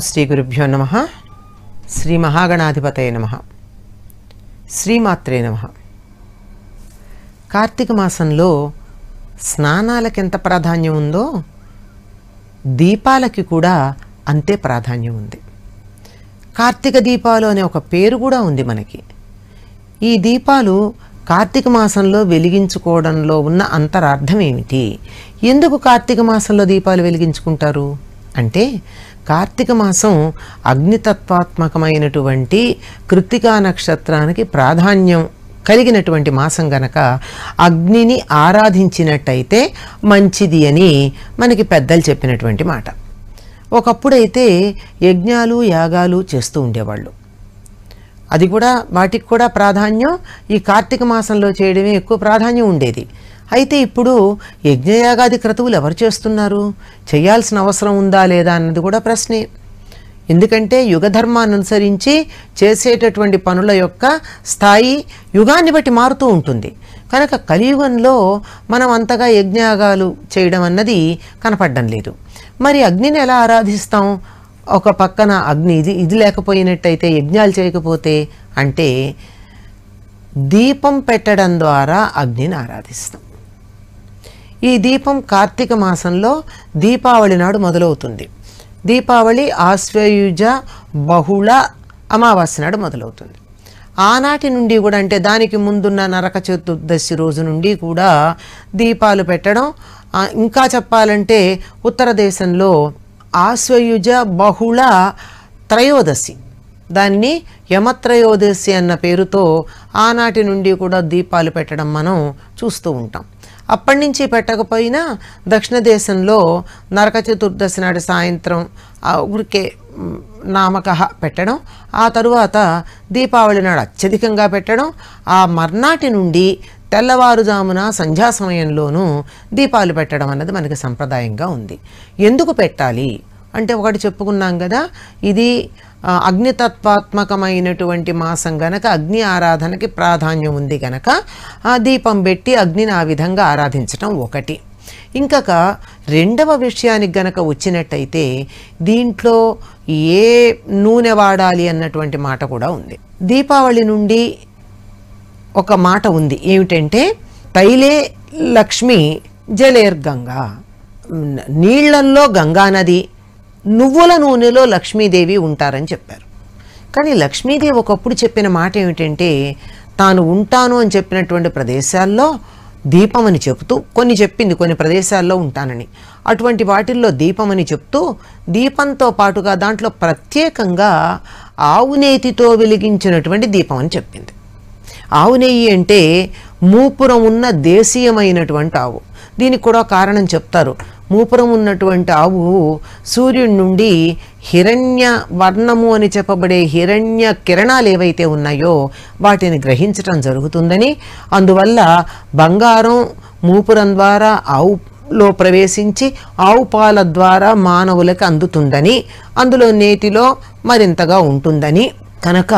శ్రీ గురుభ్యో నమ. శ్రీ మహాగణాధిపతయ నమ. శ్రీమాత్రే నమ. కార్తీక మాసంలో స్నానాలకు ఎంత ప్రాధాన్యం ఉందో దీపాలకి కూడా అంతే ప్రాధాన్యం ఉంది. కార్తీక దీపాలు అనే ఒక పేరు కూడా ఉంది మనకి. ఈ దీపాలు కార్తీక మాసంలో వెలిగించుకోవడంలో ఉన్న అంతరార్థం ఏమిటి? ఎందుకు కార్తీక మాసంలో దీపాలు వెలిగించుకుంటారు? అంటే కార్తీక మాసం అగ్నితత్వాత్మకమైనటువంటి కృత్తికా నక్షత్రానికి ప్రాధాన్యం కలిగినటువంటి మాసం గనక అగ్నిని ఆరాధించినట్టయితే మంచిది అని మనకి పెద్దలు చెప్పినటువంటి మాట. ఒకప్పుడైతే యజ్ఞాలు యాగాలు చేస్తూ ఉండేవాళ్ళు. అది కూడా వాటికి కూడా ప్రాధాన్యం ఈ కార్తీక మాసంలో చేయడమే ఎక్కువ ప్రాధాన్యం ఉండేది. అయితే ఇప్పుడు యజ్ఞయాగాది క్రతువులు ఎవరు చేస్తున్నారు? చేయాల్సిన అవసరం ఉందా లేదా అన్నది కూడా ప్రశ్నే. ఎందుకంటే యుగధర్మాన్ని అనుసరించి చేసేటటువంటి పనుల యొక్క స్థాయి యుగాన్ని బట్టి మారుతూ ఉంటుంది. కనుక కలియుగంలో మనం అంతగా యజ్ఞయాగాలు చేయడం అన్నది కనపడడం లేదు. మరి అగ్నిని ఎలా ఆరాధిస్తాం? ఒక పక్కన అగ్ని ఇది ఇది లేకపోయినట్టయితే యజ్ఞాలు చేయకపోతే అంటే దీపం పెట్టడం ద్వారా అగ్నిని ఆరాధిస్తాం. ఈ దీపం కార్తీక మాసంలో దీపావళి నాడు మొదలవుతుంది. దీపావళి ఆశ్వయుజ బహుళ అమావాస్య నాడు మొదలవుతుంది. ఆనాటి నుండి కూడా అంటే దానికి ముందున్న నరక చతుర్దశి రోజు నుండి కూడా దీపాలు పెట్టడం ఇంకా చెప్పాలంటే ఉత్తర దేశంలో ఆశ్వయుజ బహుళ త్రయోదశి. దాన్ని యమత్రయోదశి అన్న పేరుతో ఆనాటి నుండి కూడా దీపాలు పెట్టడం మనం చూస్తూ ఉంటాం. అప్పటి నుంచి పెట్టకపోయినా దక్షిణ దేశంలో నరక చతుర్దశి నాడు సాయంత్రం ఊరికే నామక పెట్టడం ఆ తరువాత దీపావళి నాడు అత్యధికంగా పెట్టడం ఆ మర్నాటి నుండి తెల్లవారుజామున సంధ్యా సమయంలోనూ దీపాలు పెట్టడం అన్నది మనకి సంప్రదాయంగా ఉంది. ఎందుకు పెట్టాలి? అంటే ఒకటి చెప్పుకున్నాం కదా ఇది అగ్నితత్వాత్మకమైనటువంటి మాసం గనక అగ్ని ఆరాధనకి ప్రాధాన్యం ఉంది గనక ఆ దీపం పెట్టి అగ్నిని ఆ విధంగా ఆరాధించటం ఒకటి. ఇంకొక రెండవ విషయానికి గనక వచ్చినట్టయితే దీంట్లో ఏ నూనె వాడాలి అన్నటువంటి మాట కూడా ఉంది. దీపావళి నుండి ఒక మాట ఉంది. ఏమిటంటే తైలే లక్ష్మి జలేర్గంగా నీళ్ళల్లో గంగా నది. నువ్వుల నూనెలో లక్ష్మీదేవి ఉంటారని చెప్పారు. కానీ లక్ష్మీదేవి ఒకప్పుడు చెప్పిన మాట ఏమిటంటే తాను ఉంటాను అని చెప్పినటువంటి ప్రదేశాల్లో దీపం అని చెప్తూ కొన్ని చెప్పింది కొన్ని ప్రదేశాల్లో ఉంటానని. అటువంటి వాటిల్లో దీపం అని చెప్తూ దీపంతో పాటుగా దాంట్లో ప్రత్యేకంగా ఆవునేతితో వెలిగించినటువంటి దీపం అని చెప్పింది. ఆవు నెయ్యి అంటే మూపురం ఉన్న దేశీయమైనటువంటి ఆవు. దీనికి కూడా కారణం చెప్తారు. మూపురం ఉన్నటువంటి ఆవు సూర్యుడి నుండి హిరణ్య వర్ణము అని చెప్పబడే హిరణ్య కిరణాలు ఏవైతే ఉన్నాయో వాటిని గ్రహించటం జరుగుతుందని. అందువల్ల బంగారం మూపురం ద్వారా ఆవు లో ప్రవేశించి ఆవు పాల ద్వారా మానవులకు అందుతుందని అందులో నేతిలో మరింతగా ఉంటుందని. కనుక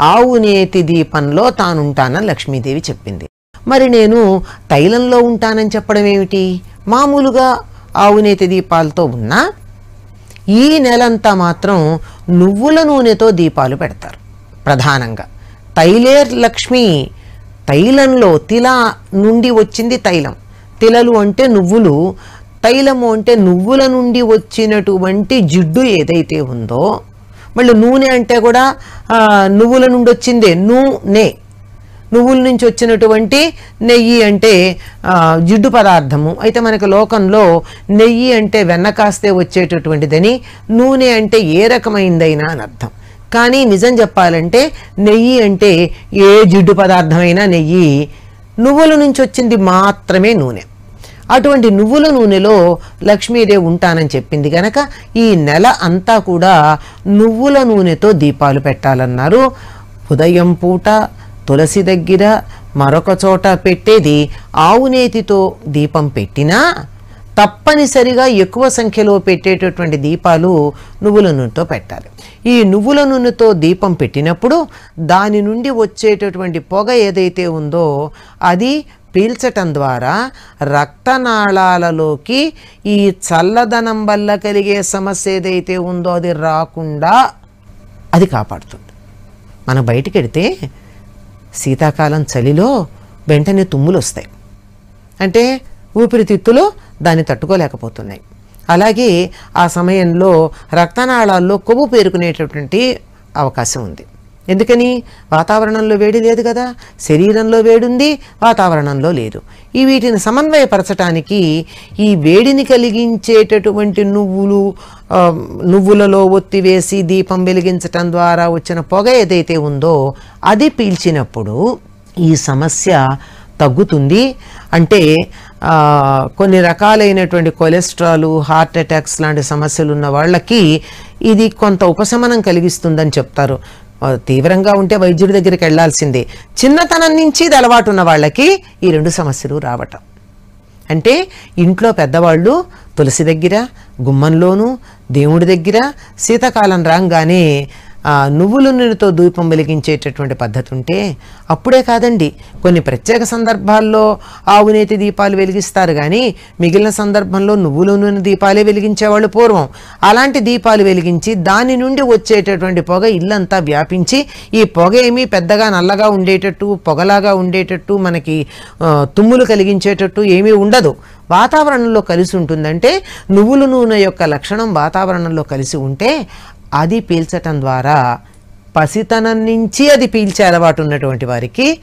ఆవు నేతి దీపంలో తానుంటానని లక్ష్మీదేవి చెప్పింది. మరి నేను తైలంలో ఉంటానని చెప్పడం ఏమిటి మామూలుగా ఆవునేతి దీపాలతో ఉన్నా ఈ నెలంతా మాత్రం నువ్వుల నూనెతో దీపాలు పెడతారు. ప్రధానంగా తైలేర్ లక్ష్మి తైలంలో తిల నుండి వచ్చింది తైలం. తిలలు అంటే నువ్వులు తైలము అంటే నువ్వుల నుండి వచ్చినటువంటి జిడ్డు ఏదైతే ఉందో మళ్ళీ నూనె అంటే కూడా నువ్వుల నుండి వచ్చిందే నూనె. నువ్వుల నుంచి వచ్చినటువంటి నెయ్యి అంటే జిడ్డు పదార్థము. అయితే మనకు లోకంలో నెయ్యి అంటే వెన్న కాస్తే వచ్చేటటువంటిదని నూనె అంటే ఏ రకమైందైనా అని అర్థం. కానీ నిజం చెప్పాలంటే నెయ్యి అంటే ఏ జిడ్డు పదార్థమైనా నెయ్యి నువ్వుల నుంచి వచ్చింది మాత్రమే నూనె. అటువంటి నువ్వుల నూనెలో లక్ష్మీదేవి ఉంటానని చెప్పింది గనక ఈ నెల అంతా కూడా నువ్వుల నూనెతో దీపాలు పెట్టాలన్నారు. ఉదయం పూట తులసి దగ్గర మరొక చోట పెట్టేది ఆవు నేతితో దీపం పెట్టినా తప్పనిసరిగా ఎక్కువ సంఖ్యలో పెట్టేటటువంటి దీపాలు నువ్వుల నూనెతో పెట్టాలి. ఈ నువ్వుల నూనెతో దీపం పెట్టినప్పుడు దాని నుండి వచ్చేటటువంటి పొగ ఏదైతే ఉందో అది పీల్చటం ద్వారా రక్తనాళాలలోకి ఈ చల్లదనం వల్ల కలిగే సమస్య ఏదైతే ఉందో అది రాకుండా అది కాపాడుతుంది. మనం బయటికి వెడితే శీతాకాలం చలిలో వెంటనే తుమ్ములు వస్తాయి అంటే ఊపిరితిత్తులు దాన్ని తట్టుకోలేకపోతున్నాయి. అలాగే ఆ సమయంలో రక్తనాళాల్లో కొవ్వు పేరుకునేటటువంటి అవకాశం ఉంది. ఎందుకని? వాతావరణంలో వేడి లేదు కదా. శరీరంలో వేడి ఉంది వాతావరణంలో లేదు. ఈ వీటిని సమన్వయపరచటానికి ఈ వేడిని కలిగించేటటువంటి నువ్వులు నువ్వులలో ఒత్తి వేసి దీపం వెలిగించటం ద్వారా వచ్చిన పొగ ఏదైతే ఉందో అది పీల్చినప్పుడు ఈ సమస్య తగ్గుతుంది. అంటే కొన్ని రకాలైనటువంటి కొలెస్ట్రాల్ హార్ట్ అటాక్స్ లాంటి సమస్యలు ఉన్న వాళ్ళకి ఇది కొంత ఉపశమనం కలిగిస్తుందని చెప్తారు. తీవ్రంగా ఉంటే వైద్యుడి దగ్గరికి వెళ్ళాల్సిందే. చిన్నతనం నుంచి ఇది అలవాటు ఉన్న వాళ్ళకి ఈ రెండు సమస్యలు రావటం. అంటే ఇంట్లో పెద్దవాళ్ళు తులసి దగ్గర గుమ్మంలోనూ దేవుడి దగ్గర శీతాకాలం రాగానే నువ్వుల నూనెతో దీపం వెలిగించేటటువంటి పద్ధతి ఉంటే అప్పుడే కాదండి కొన్ని ప్రత్యేక సందర్భాల్లో ఆవునేతి దీపాలు వెలిగిస్తారు కానీ మిగిలిన సందర్భంలో నువ్వుల నూనె దీపాలే వెలిగించేవాళ్ళు పూర్వం. అలాంటి దీపాలు వెలిగించి దాని నుండి వచ్చేటటువంటి పొగ ఇల్లంతా వ్యాపించి ఈ పొగ ఏమీ పెద్దగా నల్లగా ఉండేటట్టు పొగలాగా ఉండేటట్టు మనకి తుమ్ములు కలిగించేటట్టు ఏమీ ఉండదు. వాతావరణంలో కలిసి ఉంటుందంటే నువ్వుల నూనె యొక్క లక్షణం వాతావరణంలో కలిసి ఉంటే అది పీల్చటం ద్వారా పసితనం నుంచి అది పీల్చే అలవాటు ఉన్నటువంటి వారికి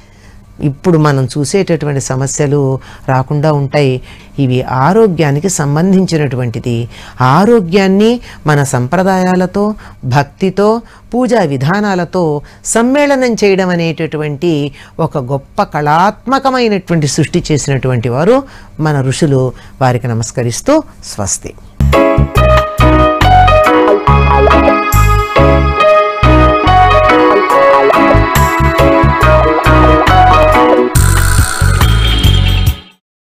ఇప్పుడు మనం చూసేటటువంటి సమస్యలు రాకుండా ఉంటాయి. ఇవి ఆరోగ్యానికి సంబంధించినటువంటిది. ఆరోగ్యాన్ని మన సంప్రదాయాలతో భక్తితో పూజా విధానాలతో సమ్మేళనం చేయడం అనేటటువంటి ఒక గొప్ప కళాత్మకమైనటువంటి సృష్టి చేసినటువంటి వారు మన ఋషులు. వారికి నమస్కరిస్తూ స్వస్తి.